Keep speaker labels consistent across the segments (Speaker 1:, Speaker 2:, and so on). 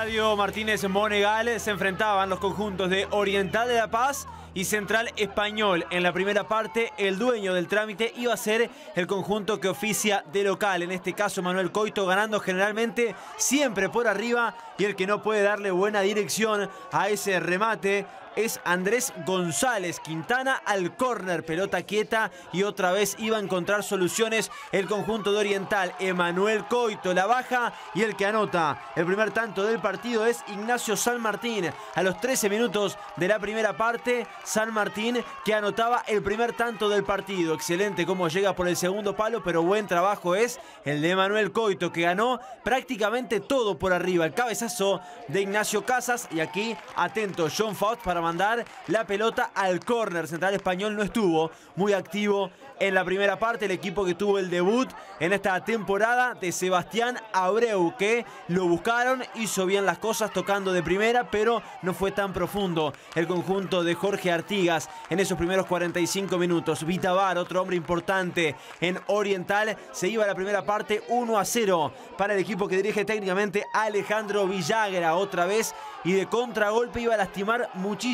Speaker 1: Estadio Martínez Monegal se enfrentaban los conjuntos de Oriental de La Paz y Central Español. En la primera parte, el dueño del trámite iba a ser el conjunto que oficia de local. En este caso, Manuel Coito ganando generalmente siempre por arriba y el que no puede darle buena dirección a ese remate es Andrés González. Quintana al córner, pelota quieta y otra vez iba a encontrar soluciones el conjunto de Oriental. Emanuel Coito la baja y el que anota el primer tanto del partido es Ignacio San Martín. A los 13 minutos de la primera parte, San Martín que anotaba el primer tanto del partido. Excelente cómo llega por el segundo palo, pero buen trabajo es el de Emanuel Coito que ganó prácticamente todo por arriba. El cabezazo de Ignacio Casas y aquí atento John Faust para mandar la pelota al córner. Central Español no estuvo muy activo en la primera parte. El equipo que tuvo el debut en esta temporada de Sebastián Abreu, que lo buscaron, hizo bien las cosas tocando de primera, pero no fue tan profundo el conjunto de Jorge Artigas en esos primeros 45 minutos. Vitabar, otro hombre importante en Oriental, se iba a la primera parte 1 a 0 para el equipo que dirige técnicamente Alejandro Villagra otra vez y de contragolpe iba a lastimar muchísimo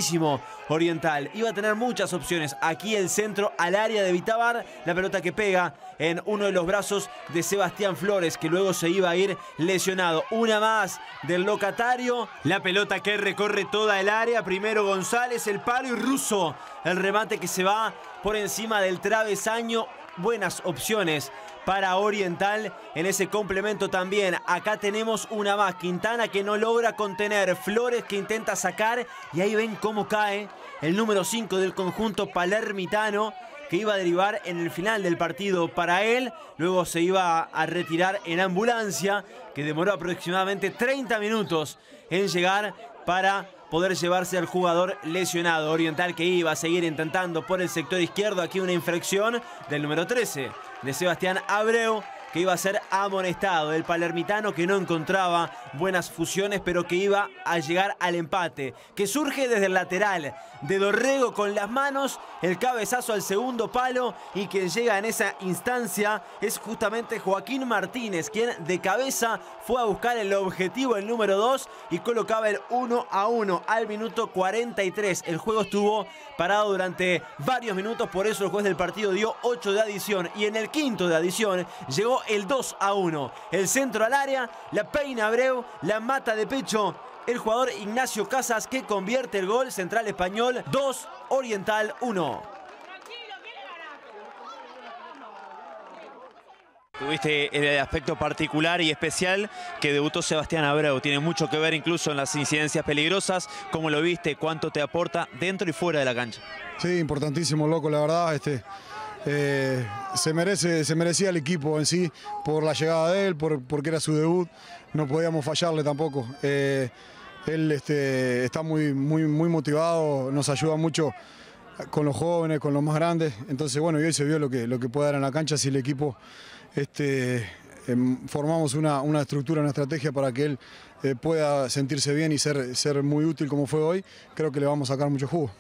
Speaker 1: Oriental. Iba a tener muchas opciones. Aquí el centro al área de Vitabar, la pelota que pega en uno de los brazos de Sebastián Flores, que luego se iba a ir lesionado. Una más del locatario, la pelota que recorre toda el área. Primero González, el palo y Russo. El remate que se va por encima del travesaño. Buenas opciones para Oriental en ese complemento también. Acá tenemos una más. Quintana que no logra contener. Flores que intenta sacar. Y ahí ven cómo cae el número 5 del conjunto palermitano que iba a derivar en el final del partido para él. Luego se iba a retirar en ambulancia, que demoró aproximadamente 30 minutos en llegar para poder llevarse al jugador lesionado. Oriental que iba a seguir intentando por el sector izquierdo. Aquí una infracción del número 13 de Sebastián Abreu que iba a ser amonestado. El palermitano que no encontraba buenas fusiones, pero que iba a llegar al empate. Que surge desde el lateral de Dorrego con las manos, el cabezazo al segundo palo y quien llega en esa instancia es justamente Joaquín Martínez, quien de cabeza fue a buscar el objetivo, el número 2 y colocaba el 1 a 1 al minuto 43. El juego estuvo parado durante varios minutos, por eso el juez del partido dio 8 de adición y en el quinto de adición llegó el 2 a 1. El centro al área, la peina Abreu, la mata de pecho el jugador Ignacio Casas que convierte el gol central español 2, Oriental 1.
Speaker 2: Tuviste el aspecto particular y especial que debutó Sebastián Abreu. Tiene mucho que ver incluso en las incidencias peligrosas. ¿Cómo lo viste? ¿Cuánto te aporta dentro y fuera de la cancha?
Speaker 3: Sí, importantísimo, loco, la verdad. Este, eh, se, merece, se merecía el equipo en sí por la llegada de él, por, porque era su debut. No podíamos fallarle tampoco. Eh, él este, está muy, muy, muy motivado, nos ayuda mucho con los jóvenes, con los más grandes. Entonces, bueno, y hoy se vio lo que, lo que puede dar en la cancha si el equipo este, em, formamos una, estructura, una estrategia para que él eh, pueda sentirse bien y ser, ser muy útil como fue hoy. Creo que le vamos a sacar mucho jugo.